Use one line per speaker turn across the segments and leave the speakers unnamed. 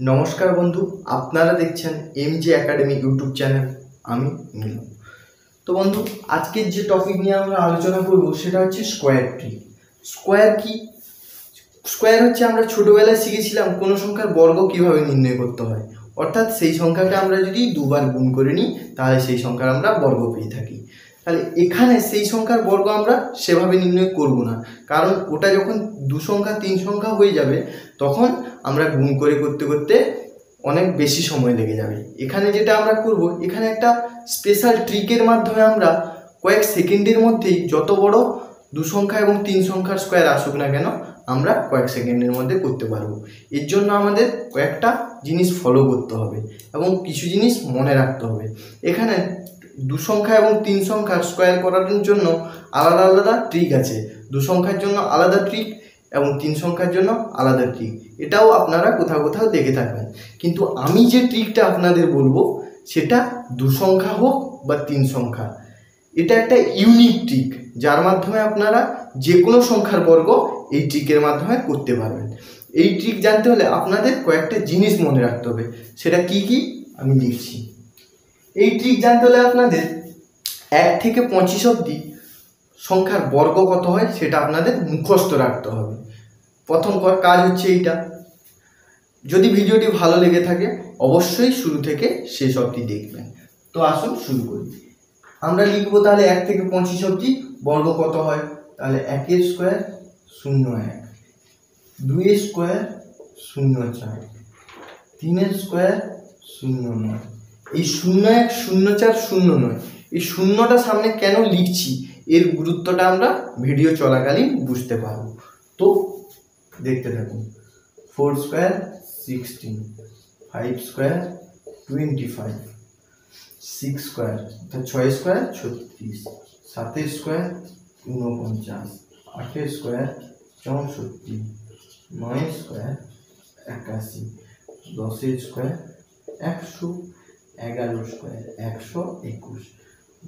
নমস্কার বন্ধু, আপনারা দেখছেন M G academy YouTube channel আমি নীলম তো বন্ধু, আজকের যে টপিক নিয়ে আমরা আলোচনা করব সেটা হচ্ছে স্কোয়ার ট্রি স্কোয়ার কি? স্কোয়ার হচ্ছে আমরা ছোটোবেলায় শিখেছিলাম কোনো সংখ্যার বর্গ কীভাবে নির্ণয় করতে হয়। অর্থাৎ সেই সংখ্যাকে আমরা যদি দুবার গুণ করে নিই, তাহলে সেই সংখ্যার আমরা বর্গ পেয়ে থাকি। তাহলে এখানে সেই সংখ্যার বর্গ আমরা সেভাবে নির্ণয় করব না। কারণ ওটা যখন দু সংখ্যা, তিন সংখ্যা হয়ে যাবে, তখন আমরা গুণ করে করতে করতে অনেক বেশি সময় লেগে যাবে। এখানে যেটা আমরা করব, এখানে একটা স্পেশাল ট্রিকের মাধ্যমে আমরা কয়েক সেকেন্ডের মধ্যেই যত বড় দু সংখ্যা এবং তিন সংখ্যার স্কোয়ার আসুক না কেন, আমরা কয়েক সেকেন্ডের মধ্যে করতে পারব। এর জন্য আমাদের কয়েকটা জিনিস ফলো করতে হবে এবং কিছু জিনিস মনে রাখতে হবে। এখানে দু সংখ্যা এবং তিন সংখ্যার স্কোয়ার করার জন্য আলাদা আলাদা ট্রিক আছে। দু সংখ্যার জন্য আলাদা ট্রিক এবং তিন সংখ্যার জন্য আলাদা ট্রিক এটাও আপনারা কোথাও কোথাও দেখে থাকবেন। কিন্তু আমি যে ট্রিকটা আপনাদের বলব, সেটা দু সংখ্যা হোক বা তিন সংখ্যা এটা একটা ইউনিক ট্রিক যার মাধ্যমে আপনারা যে কোনো সংখ্যার বর্গ এই ট্রিকের মাধ্যমে করতে পারবেন। এই ট্রিক জানতে হলে আপনাদের কয়েকটা জিনিস মনে রাখতে হবে। সেটা কি কি? আমি লিখছি। এই ট্রিক জানতে হলে আপনাদের এক থেকে পঁচিশ অবধি সংখ্যার বর্গ কত হয় সেটা আপনাদের মুখস্থ রাখতে হবে। প্রথম কাজ হচ্ছে এইটা। যদি ভিডিওটি ভালো লেগে থাকে, অবশ্যই শুরু থেকে শেষ অবধি দেখবেন। তো আসুন শুরু করি। আমরা লিখব তাহলে এক থেকে পঁচিশ অবধি বর্গ কত হয়? তাহলে একের স্কোয়ার শূন্য এক। দুইয়ের স্কোয়ার শূন্য চার। তিনের স্কোয়ার শূন্য নয়। এই শূন্য এক, শূন্য চার, শূন্য নয়। এই শূন্যটা সামনে কেন লিখছি? এর গুরুত্বটা আমরা ভিডিও চলাকালীন বুঝতে পারব। তো দেখতে থাকুন। Four square sixteen five square twenty five six square অর্থাৎ ছয় স্কোয়ার ছত্রিশ। সাতের স্কোয়ার ঊনপঞ্চাশ। আটের স্কোয়ার চৌষট্টি। নয় স্কোয়ার একাশি। দশের স্কোয়ার একশো। এগারো স্কোয়ার একশো একুশ,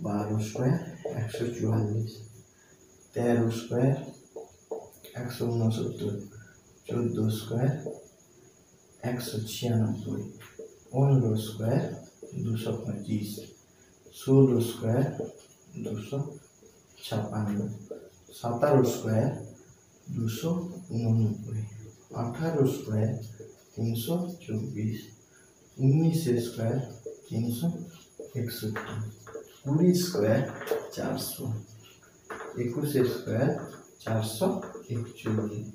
বারো স্কোয়ার একশো চুয়াল্লিশ, তেরো স্কোয়ার একশো উনসত্তর, চোদ্দ স্কোয়ার একশো ছিয়ানব্বই, পনেরো স্কোয়ার দুশো পঁচিশ, ষোলো স্কোয়ার দুশো ছাপান্ন সাতারো স্কোয়ার দুশো উননব্বই, আঠারো স্কোয়ার তিনশো চব্বিশ উনিশের স্কোয়ার তিনশো একষট্টি। কুড়ি স্কোয়ার চারশো। একুশের স্কোয়ার চারশো একচল্লিশ।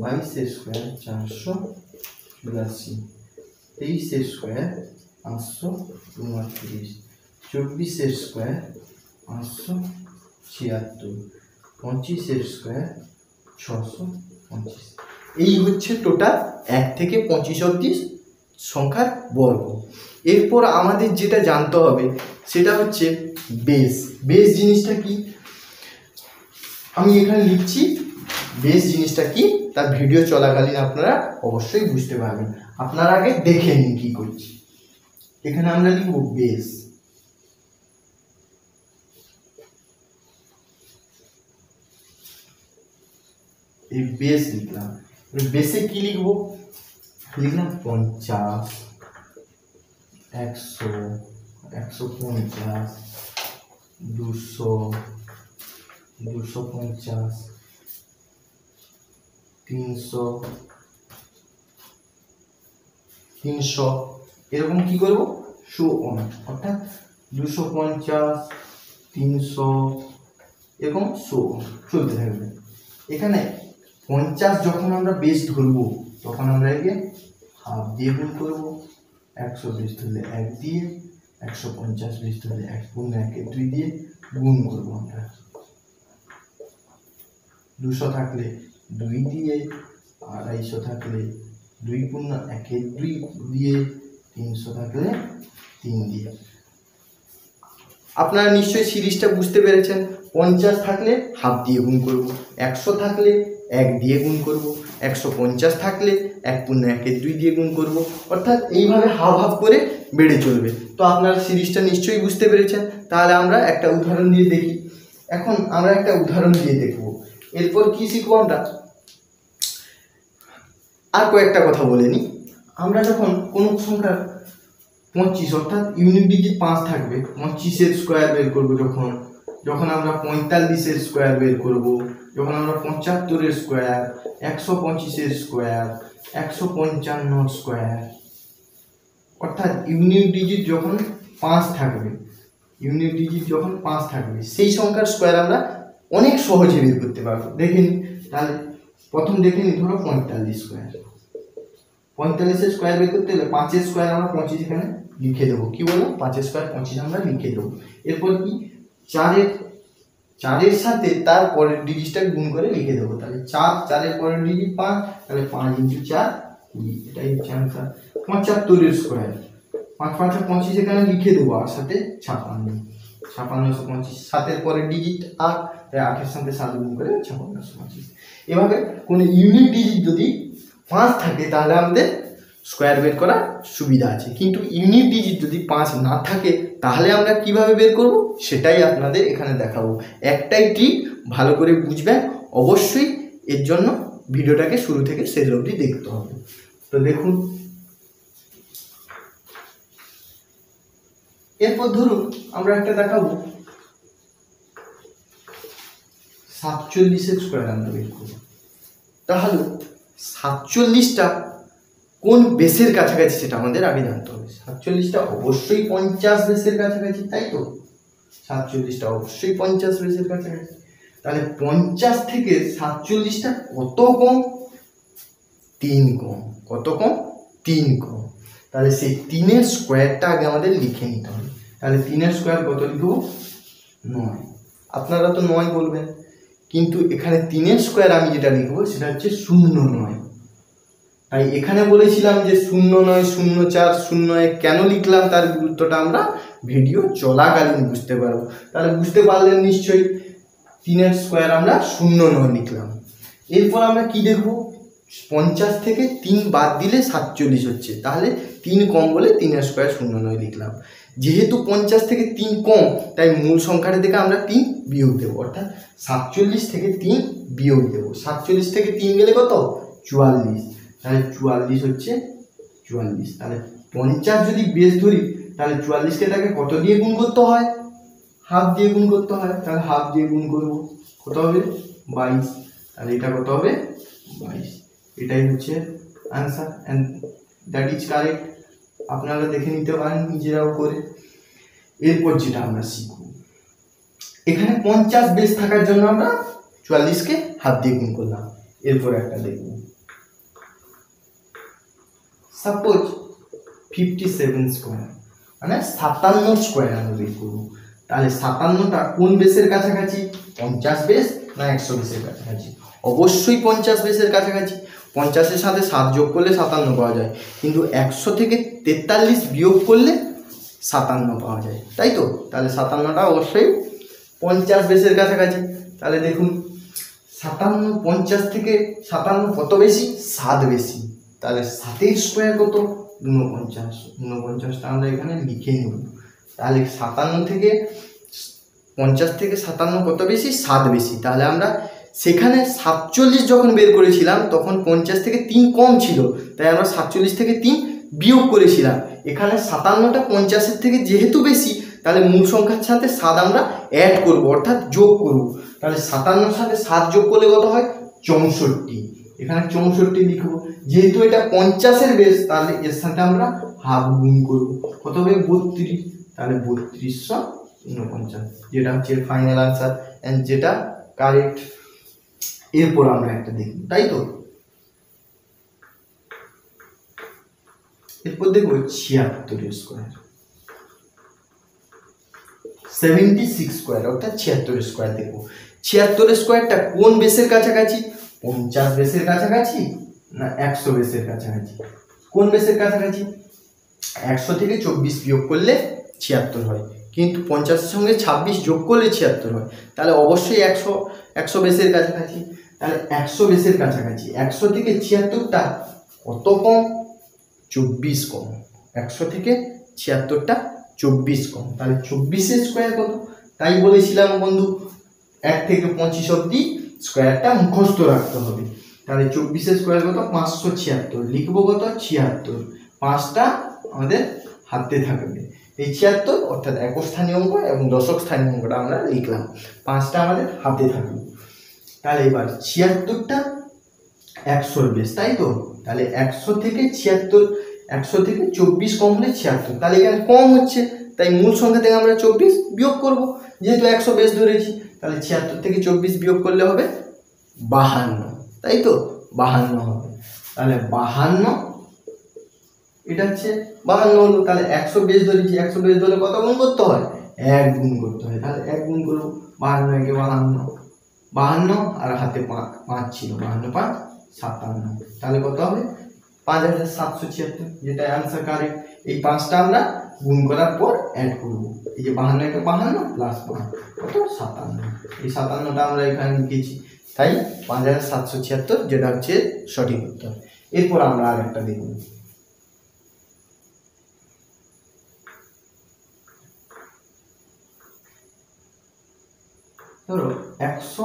বাইশের স্কোয়ার চারশো চুরাশি। তেইশের স্কোয়ার পাঁচশো উনত্রিশ। চব্বিশের স্কোয়ার পাঁচশো ছিয়াত্তর। পঁচিশের স্কোয়ার ছশো পঁচিশ। এই হচ্ছে টোটাল এক থেকে পঁচিশ অবধি সংখ্যার বর্গ। এরপর আমাদের যেটা জানতে হবে, সেটা হচ্ছে বেস বেস জিনিসটা কি? আমি এখানে লিখছি বেস জিনিসটা কি? তার ভিডিও চলাকালীন আপনারা অবশ্যই বুঝতে পারবেন। আপনারা আগে দেখে নিন কি করছি। এখানে আমরা লিখব বেস এই বেস লিখলাম। বেসে কি লিখব? লিখলাম পঞ্চাশ। একশো একশো পঞ্চাশ, দুশো দুশো পঞ্চাশ, তিনশো তিনশো। এরকম কি করব? Show on. অর্থাৎ দুশো পঞ্চাশ, তিনশো, এরকম শো চলতে থাকবে। এখানে পঞ্চাশ যখন আমরা বেশ ধরবো, তখন আমরা একে হাফ দিয়ে গুণ করব। একশো বেশ ধরলে এক দিয়ে একশো পঞ্চাশ বেশ ধরলে এক গুণ একে দুই দিয়ে গুণ করব আমরা। দুশো থাকলে দুই দিয়ে আড়াইশো থাকলে দুই পূর্ণ একে দুই দিয়ে তিনশো থাকলে তিন দিয়ে। আপনারা নিশ্চয়ই সিরিজটা বুঝতে পেরেছেন। পঞ্চাশ থাকলে হাফ দিয়ে গুণ করব, একশো থাকলে এক দিয়ে গুণ করব, একশো পঞ্চাশ থাকলে এক পূর্ণ একের দুই দিয়ে গুণ করব। অর্থাৎ এইভাবে হাফ হাফ করে বেড়ে চলবে। তো আপনারা সিরিজটা নিশ্চয়ই বুঝতে পেরেছেন। তাহলে আমরা একটা উদাহরণ দিয়ে দেখি। এখন আমরা একটা উদাহরণ দিয়ে দেখব। এরপর কি শিখব আমরা? আর কয়েকটা কথা বলে নিই। আমরা যখন কোনো সংখ্যার পঁচিশ, অর্থাৎ ইউনিট ডিজিট পাঁচ থাকবে। পঁচিশের স্কোয়ার বের করব যখন। যখন আমরা পঁয়তাল্লিশের স্কোয়ার বের করব, যখন আমরা পঁচাত্তরের স্কোয়ার একশো পঁচিশের স্কোয়ার একশো পঞ্চান্ন স্কোয়ার অর্থাৎ ইউনিট ডিজিট যখন পাঁচ থাকবে ইউনিট ডিজিট যখন পাঁচ থাকবে, সেই সংখ্যার স্কোয়ার আমরা অনেক সহজে বের করতে পারব। দেখে নিন তাহলে প্রথম দেখে ধরো পঁয়তাল্লিশ স্কোয়ার পঁয়তাল্লিশের স্কোয়ার বের করতে হলে পাঁচের স্কোয়ার আমরা পঁচিশ এখানে লিখে দেবো। কি বলো পাঁচের স্কোয়ার পঁচিশ আমরা লিখে দেবো। এরপর কি? চারের চারের সাথে তার পরের ডিজিটটা গুণ করে লিখে দেবো। তাহলে চার, চারের পরের ডিজিট পাঁচ, তাহলে পাঁচ ইন্টু চার কুড়ি। এটাই হচ্ছে আনসার পঁচাত্তরের স্কোয়ার পাঁচ পাঁচশো পঁচিশ এখানে লিখে দেবো আর সাথে ছাপান্ন। ছাপান্নশো পঁচিশ। সাতের পরের ডিজিট আট তাই আটের সাথে সাত গুণ করে ছাপান্নশো পঁচিশ। এভাবে কোনো ইউনিট ডিজিট যদি পাঁচ থাকে, তাহলে আমাদের স্কোয়ার বের করার সুবিধা আছে। কিন্তু ইউনিট ডিজিট যদি পাঁচ না থাকে, তাহলে আমরা কীভাবে বের করব? সেটাই আপনাদের এখানে দেখাবো। একটাই ট্রিক ভালো করে বুঝবেন, অবশ্যই এর জন্য ভিডিওটাকে শুরু থেকে শেষ অবধি দেখতে হবে। তো দেখুন। এরপর ধরুন, আমরা একটা দেখাবো। সাতচল্লিশের স্কোয়ার আমরা বের করব। তাহলে সাতচল্লিশটা কোন বেসের কাছাকাছি সেটা আমাদের আগে জানতে হবে। সাতচল্লিশটা অবশ্যই পঞ্চাশ বেসের কাছাকাছি, তাই তো? সাতচল্লিশটা অবশ্যই পঞ্চাশ বেসের কাছাকাছি। তাহলে পঞ্চাশ থেকে সাতচল্লিশটা কত কম? তিন কম। কত কম? তিন কম। তাহলে সেই তিনের স্কোয়ারটা আগে আমাদের লিখে নিতে হবে। তাহলে তিনের স্কোয়ার কত লিখব? নয়। আপনারা তো নয় বলবেন। কিন্তু এখানে তিনের স্কোয়ার আমি যেটা লিখব, সেটা হচ্ছে শূন্য নয়। তাই এখানে বলেছিলাম যে শূন্য নয়, শূন্য চার, শূন্য এক, কেন লিখলাম? তার গুরুত্বটা আমরা ভিডিও চলাকালীন বুঝতে পারব। তাহলে বুঝতে পারলেন নিশ্চয়ই তিনের স্কোয়ার আমরা শূন্য নয় লিখলাম। এরপর আমরা কি দেখব? পঞ্চাশ থেকে তিন বাদ দিলে সাতচল্লিশ হচ্ছে। তাহলে তিন কম বলে তিনের স্কোয়ার শূন্য নয় লিখলাম। যেহেতু পঞ্চাশ থেকে তিন কম, তাই মূল সংখ্যাটা থেকে আমরা তিন বিয়োগ দেবো। অর্থাৎ সাতচল্লিশ থেকে তিন বিয়োগ দেবো। সাতচল্লিশ থেকে তিন গেলে কত? চুয়াল্লিশ। তাহলে চুয়াল্লিশ হচ্ছে চুয়াল্লিশ। তাহলে পঞ্চাশ যদি বেশ ধরি, তাহলে চুয়াল্লিশকে তাকে কত দিয়ে গুণ করতে হয়? হাফ দিয়ে গুণ করতে হয়। তাহলে হাফ দিয়ে গুণ করব। কত হবে? বাইশ। তাহলে এটা কত হবে? বাইশ। এটাই হচ্ছে answer and that is correct আপনারা দেখে নিতে পারেন, নিজেরাও করে। এরপর যেটা আমরা শিখব। এখানে পঞ্চাশ বেশ থাকার জন্য আমরা চুয়াল্লিশকে হাত দিয়ে গুণ করলাম। এরপর একটা দেখব। সাপোজ ফিফটি সেভেন স্কোয়ার মানে সাতান্ন স্কোয়ার আমরা বের করব। তাহলে সাতান্নটা কোন বেসের কাছাকাছি? পঞ্চাশ বেস না একশো বেসের কাছাকাছি? অবশ্যই পঞ্চাশ বেসের কাছাকাছি। পঞ্চাশের সাথে সাত যোগ করলে সাতান্ন পাওয়া যায়। কিন্তু একশো থেকে তেতাল্লিশ বিয়োগ করলে সাতান্ন পাওয়া যায়। তাই তো? তাহলে সাতান্নটা অবশ্যই পঞ্চাশ বেশের কাছাকাছি। তাহলে দেখুন, সাতান্ন পঞ্চাশ থেকে সাতান্ন কত বেশি? সাত বেশি। তাহলে সাতের স্কোয়ার কত? ঊনপঞ্চাশ। ঊনপঞ্চাশটা আমরা এখানে লিখে নেব। তাহলে সাতান্ন থেকে পঞ্চাশ থেকে সাতান্ন কত বেশি? সাত বেশি। তাহলে আমরা সেখানে সাতচল্লিশ যখন বের করেছিলাম, তখন পঞ্চাশ থেকে তিন কম ছিল। তাই আমরা সাতচল্লিশ থেকে তিন বিয়োগ করেছিলাম। এখানে সাতান্নটা পঞ্চাশের থেকে যেহেতু বেশি, তাহলে মূল সংখ্যার সাথে সাত আমরা অ্যাড করব, অর্থাৎ যোগ করব। তাহলে সাতান্নর সাথে সাত যোগ করলে কত হয়? চৌষট্টি। এখানে চৌষট্টি লিখব। যেহেতু এটা পঞ্চাশের বেশ তাহলে এর সাথে আমরা হাফ গুণ করব। কত হবে? বত্রিশ। তাহলে বত্রিশশো ঊনপঞ্চাশ যেটা হচ্ছে ফাইনাল আনসার অ্যান্ড যেটা কারেক্ট এরপর আমরা একটা দেখব, তাই তো? এরপর দেখব ছিয়াত্তরের স্কোয়ার সেভেন্টি সিক্স স্কোয়ার অর্থাৎ ছিয়াত্তরের স্কোয়ার দেখব। ছিয়াত্তরের স্কোয়ারটা কোন বেসের কাছাকাছি? পঞ্চাশ বেসের কাছাকাছি না একশো বেসের কাছাকাছি? কোন বেসের কাছাকাছি? একশো থেকে চব্বিশ বিয়োগ করলে ছিয়াত্তর হয়। কিন্তু পঞ্চাশের সঙ্গে ছাব্বিশ যোগ করলে ছিয়াত্তর হয়। তাহলে অবশ্যই একশো একশো বেসের কাছাকাছি। তাহলে একশো বেসের কাছাকাছি। একশো থেকে ছিয়াত্তরটা কত কম? চব্বিশ কম। একশো থেকে ছিয়াত্তরটা চব্বিশ কম। তাহলে চব্বিশের স্কোয়ার কত? তাই বলেছিলাম বন্ধু, এক থেকে পঁচিশ অব্দি স্কোয়ারটা মুখস্থ রাখতে হবে। তাহলে চব্বিশের স্কোয়ার কত? পাঁচশো ছিয়াত্তর। লিখব কত? ছিয়াত্তর। পাঁচটা আমাদের হাতে থাকবে। এই ছিয়াত্তর অর্থাৎ একক স্থানীয় অঙ্ক এবং দশক স্থানীয় অঙ্কটা আমরা লিখলাম। পাঁচটা আমাদের হাতে থাকবে তাহলে এবার ছিয়াত্তরটা একশোর বেশ, তাই তো? তাহলে একশো থেকে ছিয়াত্তর, একশো থেকে চব্বিশ কম হলে ছিয়াত্তর। তাহলে এখানে কম হচ্ছে, তাই মূল সংখ্যা থেকে আমরা চব্বিশ বিয়োগ করব। যেহেতু একশো বেশ ধরেছি, তাহলে ছিয়াত্তর থেকে চব্বিশ বিয়োগ করলে হবে বাহান্ন, তাই তো? বাহান্ন হবে। তাহলে বাহান্ন এটা হচ্ছে বাহান্ন হলো তাহলে একশো বেশ ধরেছি একশো বেশ ধরে কত গুণ করতে হয়? এক গুণ করতে হয়, তাহলে এক গুণ করব বাহান্ন একে বাহান্ন। বাহান্ন আর হাতে পাঁচ পাঁচ ছিল, বাহান্ন পাঁচ, সাতান্ন। তাহলে কত হবে? পাঁচ হাজার সাতশো ছিয়াত্তর, যেটা অ্যান্সার কারেক্ট এই পাঁচটা আমরা গুণ করার পর অ্যাড করব। এই যে বাহান্ন একটা বাহান্ন প্লাস কত? সাতান্ন। এই সাতান্নটা আমরা এখানে লিখেছি। তাই পাঁচ হাজার সাতশো ছিয়াত্তর যেটা হচ্ছে সঠিক উত্তর। এরপর আমরা আর একটা দেখব। ধরো, একশো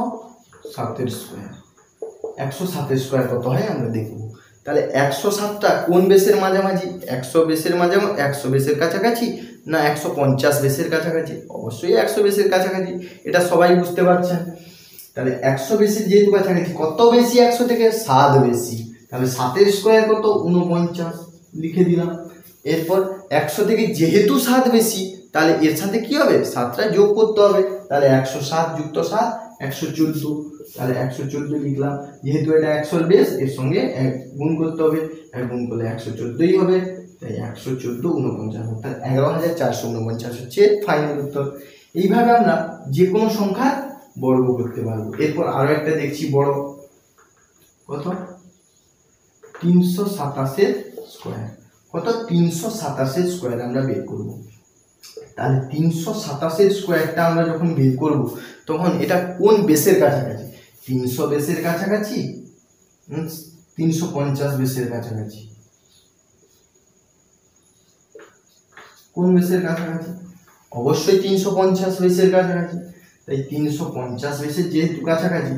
সাতের স্কোয়ার একশো সাতের স্কোয়ার কত হয় আমরা দেখব। তাহলে একশো সাতটা কোন বেসের মাঝামাঝি? একশো বেসের মাঝামাঝি একশো বেসের কাছাকাছি না একশো পঞ্চাশ বেসের কাছাকাছি? অবশ্যই একশো বেসের কাছাকাছি। এটা সবাই বুঝতে পারছেন তাহলে একশো বেসের যেহেতু কাছাকাছি, কত বেশি একশো থেকে? সাত বেশি। তাহলে সাতের স্কোয়ার কত? উনপঞ্চাশ। লিখে দিলাম। এরপর একশো থেকে যেহেতু সাত বেশি তাহলে এর সাথে কি হবে? সাতটা যোগ করতে হবে। তাহলে একশো সাত যুক্ত সাত, একশো চোদ্দ। তাহলে একশো চোদ্দ লিখলাম। যেহেতু এটা একশোর বেশ, এর সঙ্গে এক গুণ করতে হবে। এক গুণ করলে একশো চোদ্দোই হবে। তাই একশো চোদ্দ উনপঞ্চাশ অর্থাৎ এগারো হাজার চারশো উনপঞ্চাশ হচ্ছে ফাইনাল উত্তর। এইভাবে আমরা যে কোনো সংখ্যা বর্গ করতে পারব। এরপর আরও একটা দেখছি বড়। কত? তিনশো সাতাশের স্কোয়ার কত? তিনশো সাতাশের স্কোয়ার আমরা বের করব। তাহলে তিনশো সাতাশের স্কোয়ারটা আমরা যখন বের করব, তখন এটা কোন বেসের কাছাকাছি? তিনশো বেসের কাছাকাছি? তিনশো পঞ্চাশ বেসের কাছাকাছি। কোন বেসের কাছাকাছি? অবশ্যই তিনশো পঞ্চাশ বেসের কাছাকাছি। তাই তিনশো পঞ্চাশ বেসের যেহেতু কাছাকাছি,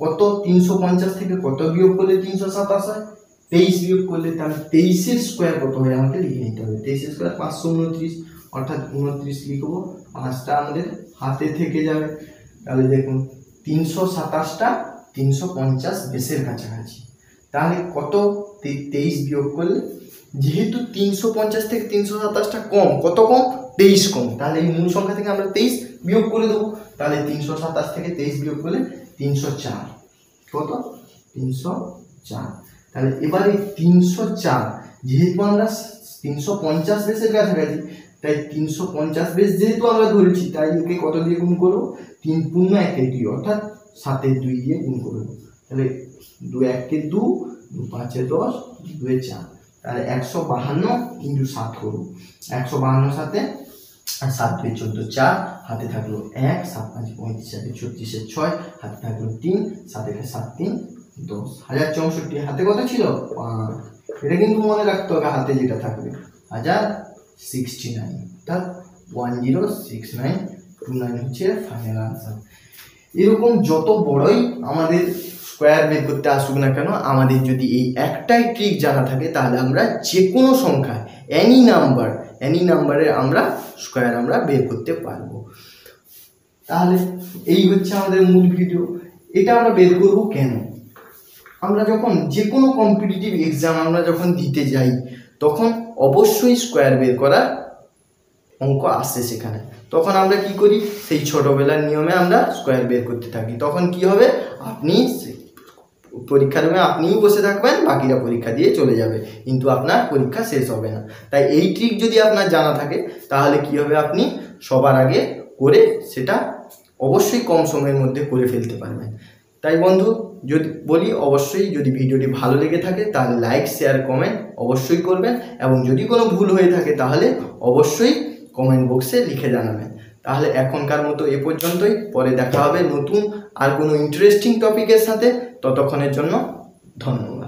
কত তিনশো পঞ্চাশ থেকে কত বিয়োগ করলে তিনশো সাতাশ হয়? তেইশ বিয়োগ করলে তাহলে তেইশের স্কোয়ার কত হয়? আমাকে লিখে নিতে হবে। তেইশের স্কোয়ার পাঁচশো উনত্রিশ। অর্থাৎ উনত্রিশ লিখব, পাঁচটা আমাদের হাতে থেকে যাবে। তাহলে দেখুন, তিনশো সাতাশটা তিনশো পঞ্চাশ বেসের কাছাকাছি। তাহলে কত? তেইশ বিয়োগ করলে, যেহেতু তিনশো পঞ্চাশ থেকে তিনশো সাতাশটা কম, কত কম? তেইশ কম। তাহলে এই মূল সংখ্যা থেকে আমরা তেইশ বিয়োগ করে দেবো। তাহলে তিনশো সাতাশ থেকে তেইশ বিয়োগ করলে তিনশো চার। কত? তিনশো চার। তাহলে এবার তিনশো চার, যেহেতু আমরা তিনশো পঞ্চাশ বেসের কাছাকাছি তাই তিনশো পঞ্চাশ বেস যেহেতু আমরা ধরেছি, তাই একে কত দিয়ে গুণ করব? তিন পূর্ণ একে দুই অর্থাৎ সাতের দুই দিয়ে গুণ করব। তাহলে দু একে দু দু পাঁচে দশ, দুয়ে চার। তাহলে একশো বাহান্ন ইন্টু সাত করব। একশো বাহান্ন সাথে সাত দুই চোদ্দ, চার। হাতে থাকল এক, সাত পাঁচ পঁয়ত্রিশ সাথে ছত্রিশে ছয়। হাতে থাকল তিন, সাত সাত তিন, দশ। হাজার চৌষট্টি। হাতে কত ছিল? পাঁচ। এটা কিন্তু মনে রাখতে হবে, হাতে যেটা থাকবে। হাজার সিক্সটি নাইন অর্থাৎ one zero six nine two nine হচ্ছে ফাইনাল আনসার এরকম যত বড়ই আমাদের স্কোয়ার বের করতে আসুক না কেন, আমাদের যদি এই একটাই ট্রিক জানা থাকে, তাহলে আমরা যে কোনো সংখ্যা অ্যানি নাম্বার অ্যানি নাম্বারের আমরা স্কোয়ার আমরা বের করতে পারব। তাহলে এই হচ্ছে আমাদের মূল ভিডিও এটা আমরা বের করব কেন? আমরা যখন যে কোনো কম্পিটিটিভ এক্সাম আমরা যখন দিতে যাই, তখন অবশ্যই স্কোয়ার বের করার অঙ্ক আসছে সেখানে। তখন আমরা কি করি? সেই ছোটোবেলার নিয়মে আমরা স্কোয়ার বের করতে থাকি। তখন কি হবে? আপনি পরীক্ষা রুমে আপনিই বসে থাকবেন, বাকিরা পরীক্ষা দিয়ে চলে যাবে। কিন্তু আপনার পরীক্ষা শেষ হবে না। তাই এই ট্রিক যদি আপনার জানা থাকে, তাহলে কি হবে আপনি? সবার আগে করে সেটা অবশ্যই কম সময়ের মধ্যে করে ফেলতে পারবেন। তাই বন্ধু যদি বলি, অবশ্যই যদি ভিডিওটি ভালো লেগে থাকে, তাহলে লাইক শেয়ার কমেন্ট অবশ্যই করবেন। এবং যদি কোনো ভুল হয়ে থাকে, তাহলে অবশ্যই কমেন্ট বক্সে লিখে জানাবেন। তাহলে এখনকার মতো এ পর্যন্তই। পরে দেখা হবে নতুন আর কোনো ইন্টারেস্টিং টপিকের সাথে। ততক্ষণের জন্য ধন্যবাদ।